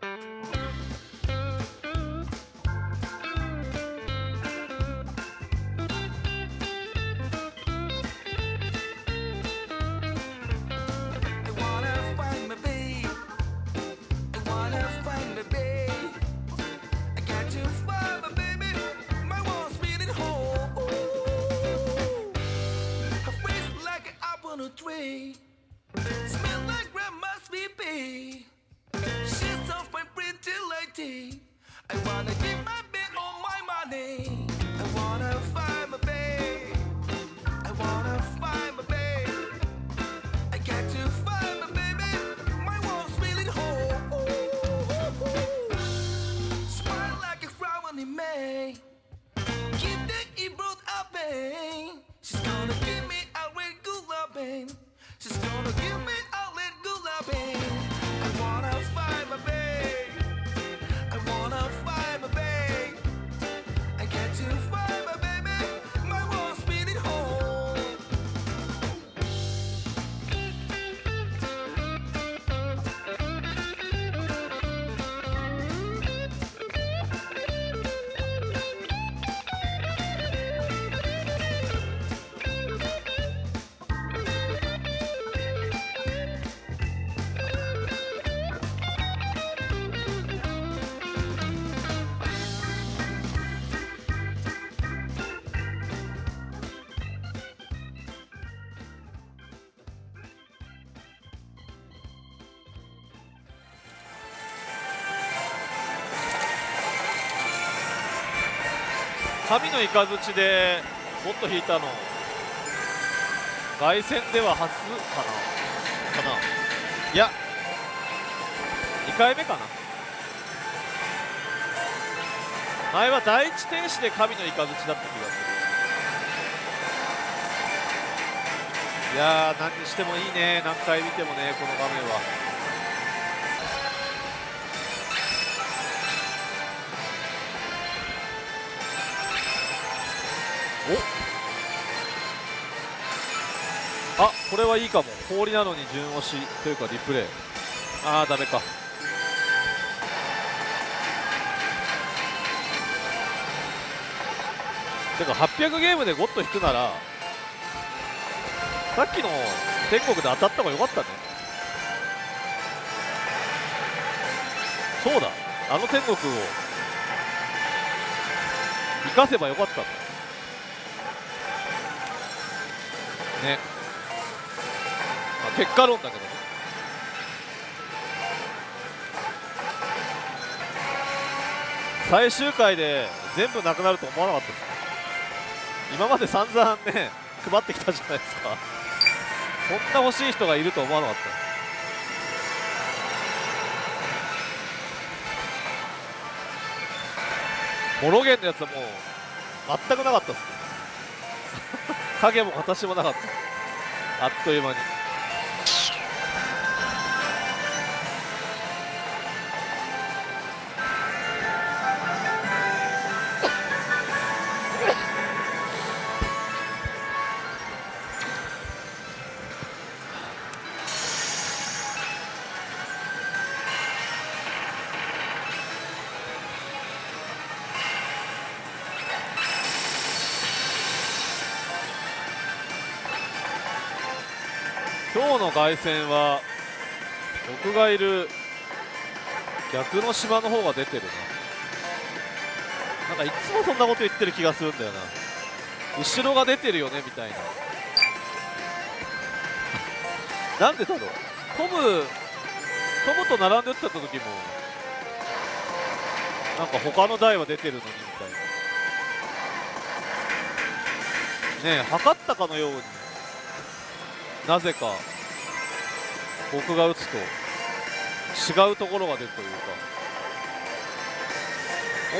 Música 神の雷でもっと引いたの。凱旋では初かな。かな。いや2回目かな。前は第一天使で神の雷だった気がする。いやー何にしてもいいね。何回見てもねこの画面は。お。あこれはいいかも。氷なのに順押しというかリプレイ。ああダメか。てか800ゲームでゴッド引くならさっきの天国で当たった方が良かったね。そうだ。あの天国を生かせばよかったんだね、まあ、結果論だけどね。最終回で全部なくなると思わなかったです今まで散々ね配ってきたじゃないですか。こんな欲しい人がいると思わなかった。モロゲンのやつはもう全くなかったですね。影も形もなかった。あっという間に。凱旋は僕がいる逆の島の方が出てるな。なんかいつもそんなこと言ってる気がするんだよな。後ろが出てるよねみたいな。なんでだろう。トムトムと並んで打ってた時もなんか他の台は出てるのにみたいな。ねえ測ったかのように。なぜか。僕が打つと違うところが出るというか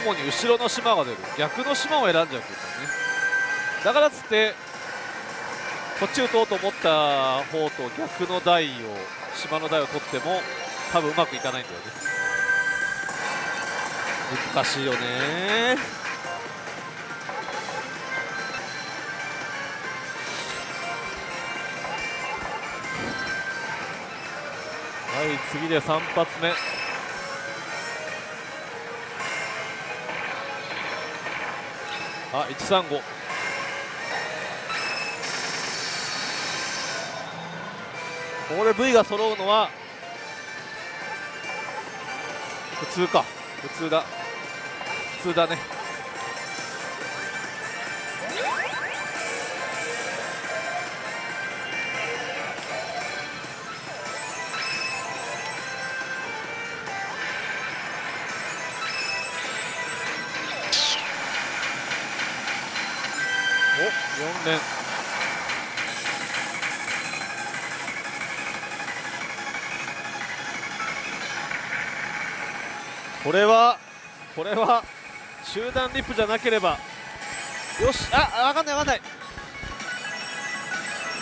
主に後ろの島が出る。逆の島を選んじゃうっていうかね。だからつってこっち打とうと思った方と逆の台を島の台を取っても多分うまくいかないんだよね。難しいよね。はい次で3発目。あ135これ V が揃うのは普通か。普通だ。普通だね。これはこれは集団リップじゃなければ。よしあわかんないわかんない。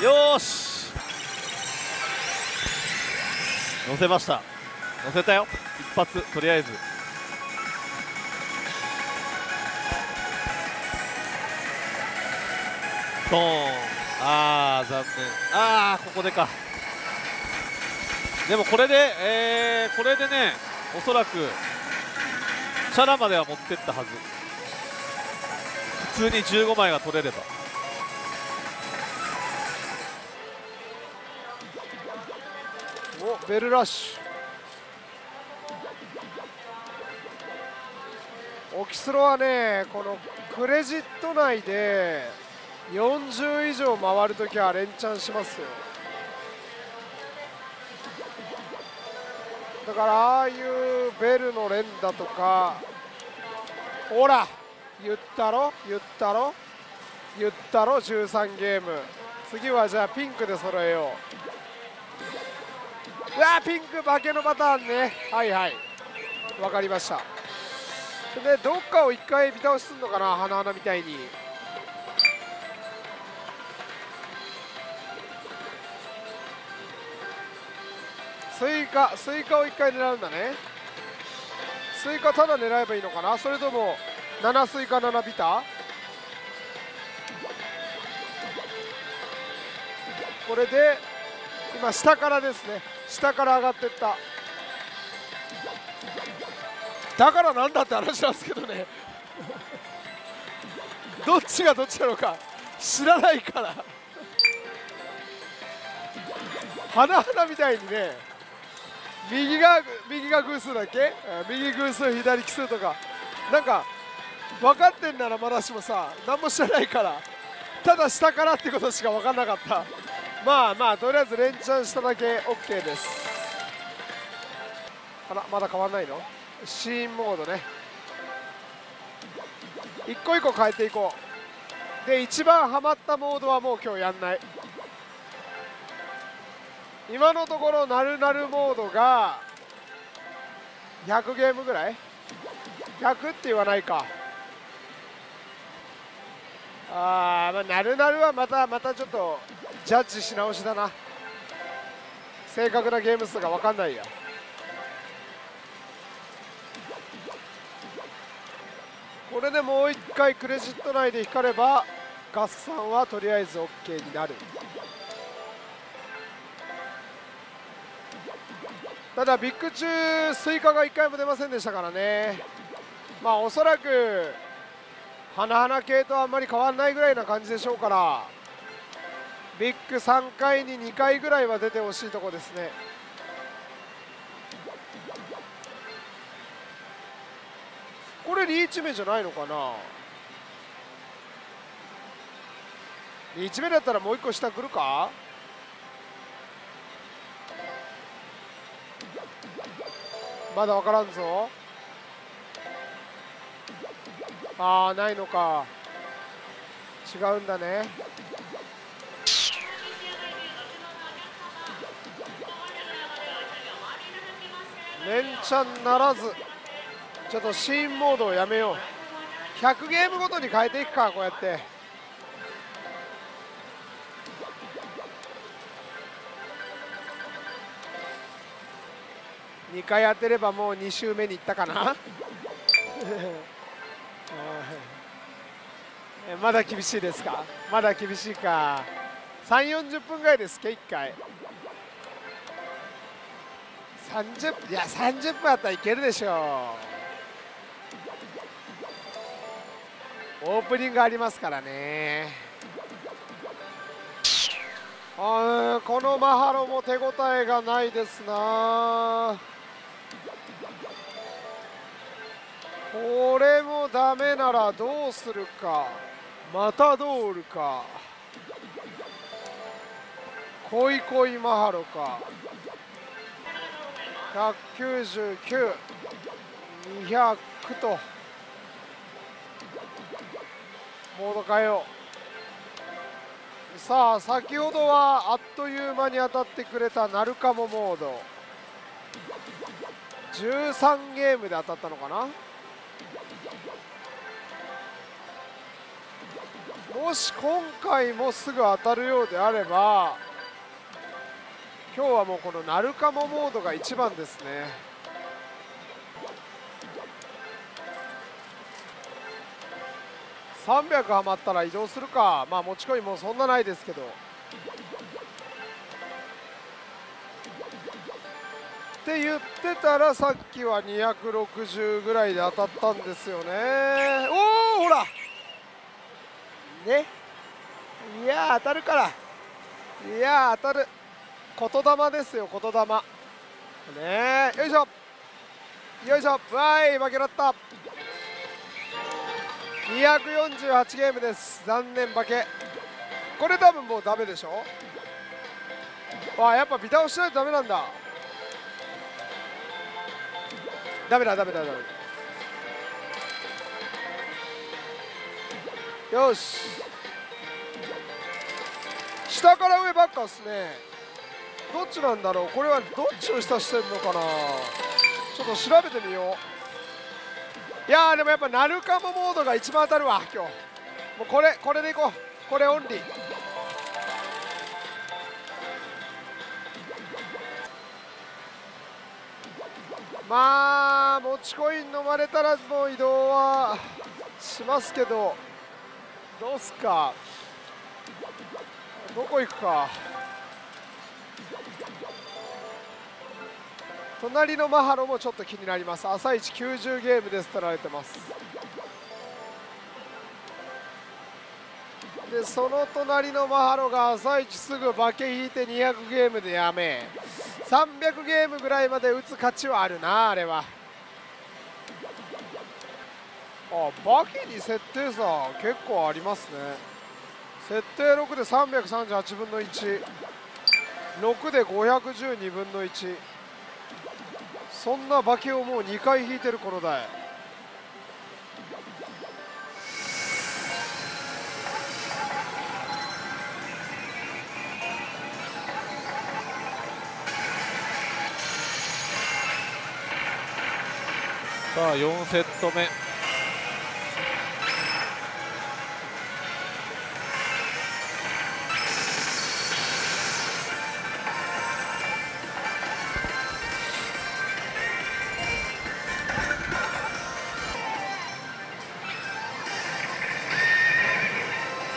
よし。乗せました。乗せたよ。一発とりあえず。トーン。あー残念。あーここでか。でもこれで、えーこれでねおそらくチャラまでは持ってったはず。普通に15枚が取れれば。おベルラッシュ。オキスロはねこのクレジット内で40以上回るときは連チャンしますよ。だからああいうベルの連だとかほら言ったろ？言ったろ？言ったろ？13ゲーム。次はじゃあピンクで揃えよう。うわピンク化けのパターンね。はいはい。わかりました。でどっかを一回見倒しすんのかな花々みたいに。スイカスイカを一回狙うんだね。スイカただ狙えばいいのかな？それとも7スイカ7ビタ？これで今下からですね。下から上がってった。だからなんだって話なんですけどね。どっちがどっちなのか知らないから。花々みたいにね。右が右が偶数だっけ？右偶数左奇数とか。なんか分かってんならまだしもさ何も知らないからただ下からってことしか分かんなかった。まあまあとりあえず連チャンしただけ OK です。あらまだ変わんないの？シーンモードね。一個一個変えていこう。で一番ハマったモードはもう今日やんない。今のところなるなるモードが100ゲームぐらい？100って言わないか。あー、まあなるなるはまたまたちょっとジャッジし直しだな。正確なゲーム数が分かんないや。これでもう1回クレジット内で光れば合算はとりあえず OK になる。ただビッグ中スイカが1回も出ませんでしたからね。まあおそらくハナハナ系とあんまり変わらないぐらいな感じでしょうからビッグ3回に2回ぐらいは出てほしいとこですね。これリーチ目じゃないのかな？リーチ目だったらもう1個下来るか？まだ分からんぞ。ああないのか。違うんだね。連チャンならず。ちょっとシーンモードをやめよう。100ゲームごとに変えていくかこうやって。2回当てればもう2周目に行ったかな？まだ厳しいですか？まだ厳しいか。3 4 0分ぐらいですっけ1回。30分いや30分あったらいけるでしょう。オープニングありますからね。このマハロも手応えがないですな。これもダメならどうするか。マタドールか。恋恋マハロか。199200と。モード変えよう。さあ先ほどはあっという間に当たってくれたナルカモモード13ゲームで当たったのかな。もし今回もすぐ当たるようであれば今日はもうこのナルカモモードが一番ですね。300はまったら移動するか。まあ持ち込みもそんなないですけど。って言ってたらさっきは260ぐらいで当たったんですよね。おおほら。ね。いや当たるから。いや当たる。言霊ですよ言霊。ね。よいしょ。よいしょ。わい負けらった。248ゲームです。残念負け。これ多分もうダメでしょ？あやっぱビタをしないとダメなんだ。ダメだダメだダメだ。よし。下から上ばっかっすね。どっちなんだろう？これはどっちを下してんのかな？ちょっと調べてみよう。いやーでもやっぱナルカモモードが一番当たるわ今日。もうこれこれでいこう。これオンリー。まあ持ちコイン飲まれたらもう移動はしますけどどうすか？どこ行くか？隣のマハロもちょっと気になります。朝一90ゲームです取られてます。でその隣のマハロが朝一すぐ化け引いて200ゲームでやめ。300ゲームぐらいまで打つ価値はあるなあれは。あバキに設定差結構ありますね。設定6で338分の16で512分の1そんな化けをもう2回引いてるこの台さあ4セット目。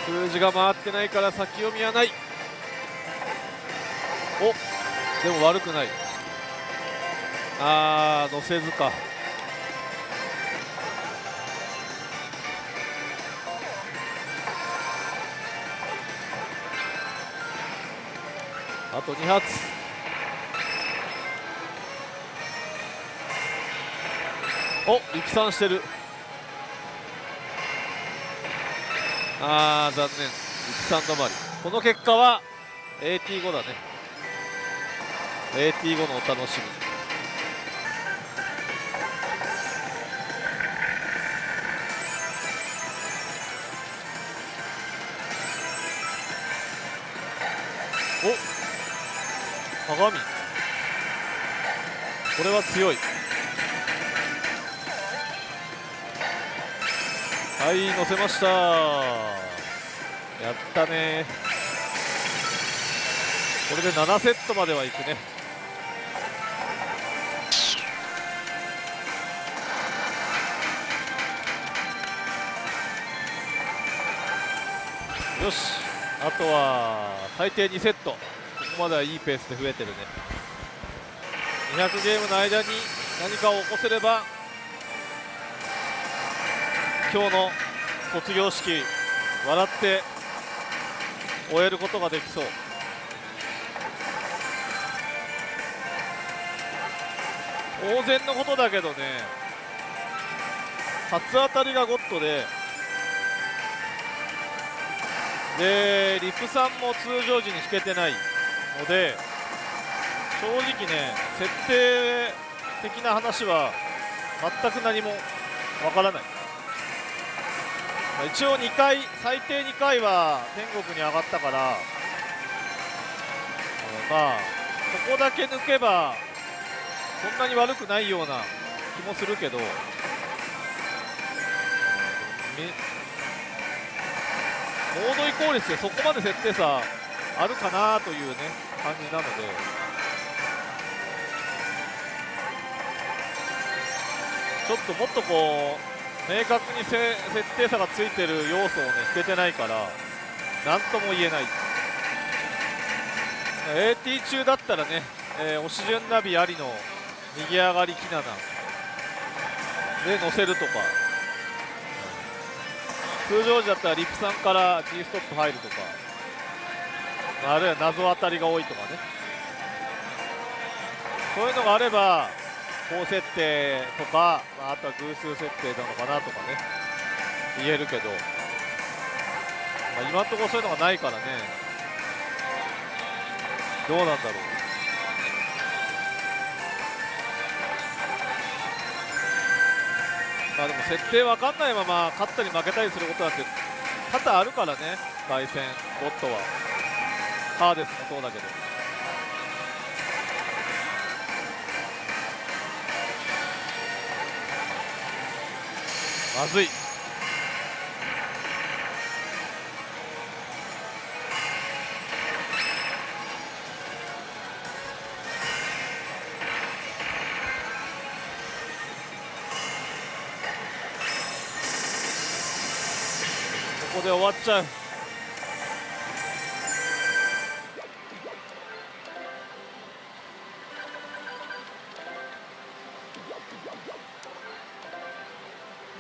数字が回ってないから先読みはない。おでも悪くない。あー乗せずか。あと2発。お力算してる。あー残念。力算止まり。この結果は AT5 だね。AT5 のお楽しみ。お鏡。これは強い。はい乗せました。やったね。これで7セットまではいくね。よし。あとは最低2セット。まではいいペースで増えてるね。200ゲームの間に何かを起こせれば今日の卒業式笑って終えることができそう。当然のことだけどね初当たりがゴッドででリップさんも通常時に引けてない。ので正直ね設定的な話は全く何もわからない。一応2回最低2回は天国に上がったからまあここだけ抜けばそんなに悪くないような気もするけどうんみモード移行率でそこまで設定差あるかなというね感じなので。ちょっともっとこう明確に設定差がついてる要素をね引けてないから何とも言えない。AT 中だったらね、えー、押し順ナビありの右上がりキナナで乗せるとか。通常時だったらリップさんから G ストップ入るとか。あるいは謎当たりが多いとかね。そういうのがあれば高設定とか、まあ、あとは偶数設定なのかなとかね。言えるけど、まあ、今のところそういうのがないからね。どうなんだろう。まあでも設定わかんないまま勝ったり負けたりすることだって多々あるからね。凱旋ゴッドは。ハーデスもそうだけど。まずい。ここで終わっちゃう。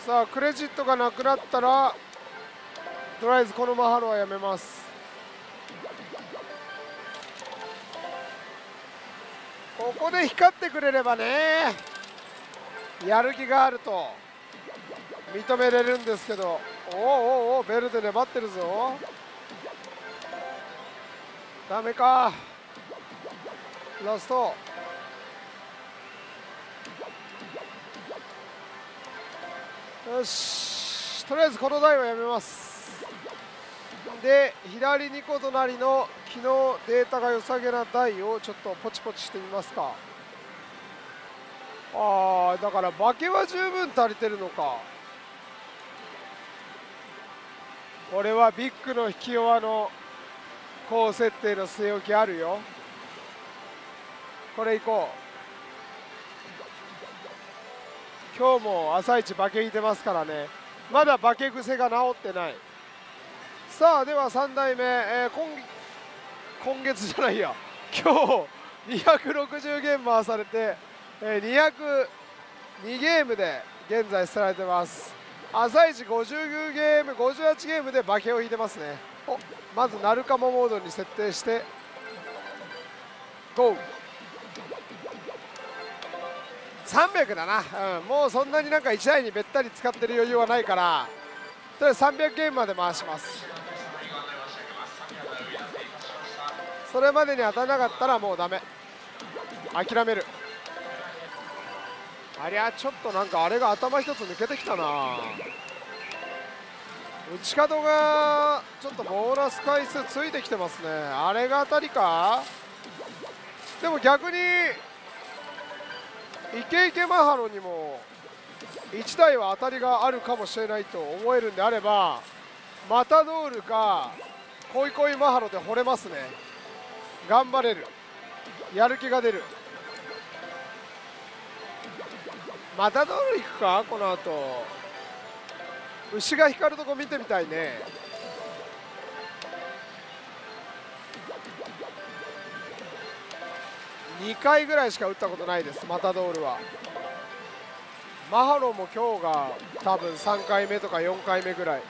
さあクレジットがなくなったらとりあえずこのマハロはやめます。ここで光ってくれればねやる気があると認めれるんですけど。おおおおベルで粘ってるぞ。ダメか。ラスト。よし。とりあえずこの台はやめます。で左2個隣の昨日データが良さげな台をちょっとポチポチしてみますか。あーだから化けは十分足りてるのか。これはビッグの引き弱の高設定の据え置きあるよ。これいこう。今日も朝一化け引いてますからね。まだ化け癖が治ってない。さあでは3代目、えー今今月じゃないや。今日260ゲーム回されて、えー202ゲームで現在捨てられてます。朝一59ゲーム58ゲームで化けを引いてますね。まずナルカモモードに設定してゴー。300だな、うん、もうそんなになんか1台にべったり使ってる余裕はないから。とりあえず300ゲームまで回します。それまでに当たらなかったらもうダメ。諦める。ありゃちょっとなんかあれが頭一つ抜けてきたな。打ち角がちょっとボーナス回数ついてきてますね。あれが当たりか？でも逆にイケイケマハロにも1台は当たりがあるかもしれないと思えるんであればマタドールか恋恋マハロで惚れますね。頑張れる。やる気が出る。マタドール行くか？この後。牛が光るとこ見てみたいね。2回ぐらいしか打ったことないですマタドールは。マハロも今日が多分3回目とか4回目ぐらい。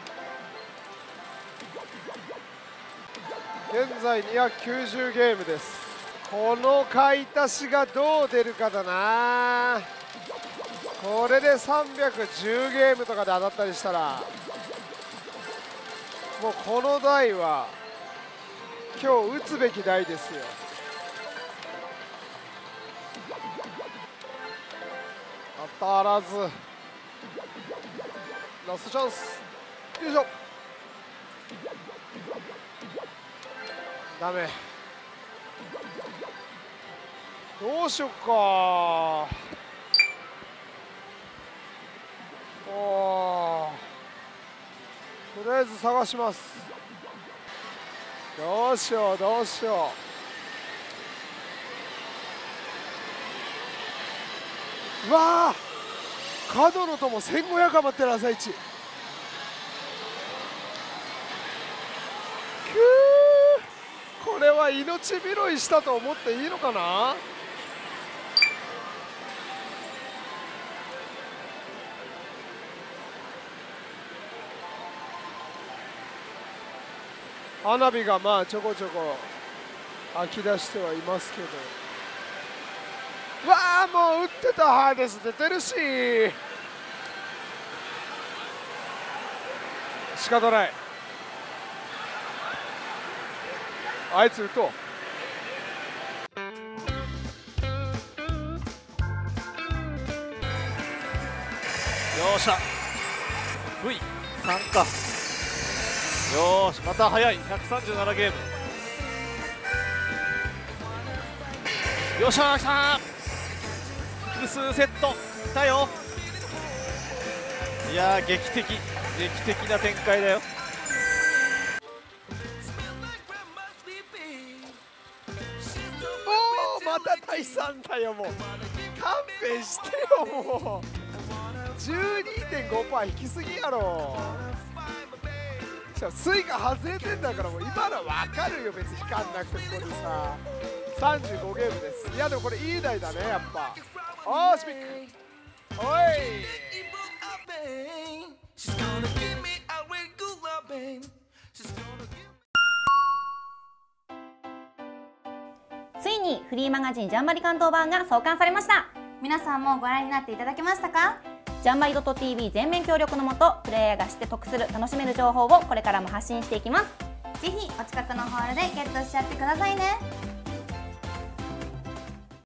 現在290ゲームです。この買い足しがどう出るかだな。これで310ゲームとかで当たったりしたらもうこの台は今日打つべき台ですよ。当たらず。ラストチャンス。よいしょ。ダメ。どうしよっか。おとりあえず探します。どうしようどうしよう。うわ角野とも1500余ってる朝一くー。これは命拾いしたと思っていいのかな？花火がまあちょこちょこ飽き出してはいますけど。わあもう打ってたハーネス出てるし。仕方ない。あいつ打とう。よっしゃ。V3 か。よしまた早い。137ゲーム。よっしゃ来た複数セット来たよ。いや劇的劇的な展開だよ。おおまた第3だよもう。勘弁してよもう。12.5%引きすぎやろ。しかもスイカ外れてんだからもう今のは分かるよ別に引かんなくてここにさ35ゲームです。いやでもこれいい台だねやっぱ。おースピックおい He broke up, babe. She's gonna give me a regular, babe. She's gonna give me. ついにフリーマガジンジャンバリ関東版が創刊されました皆さんもご覧になっていただけましたか？ジャンバリ .tv 全面協力のもとプレイヤーが知って得する楽しめる情報をこれからも発信していきますぜひお近くのホールでゲットしちゃってくださいね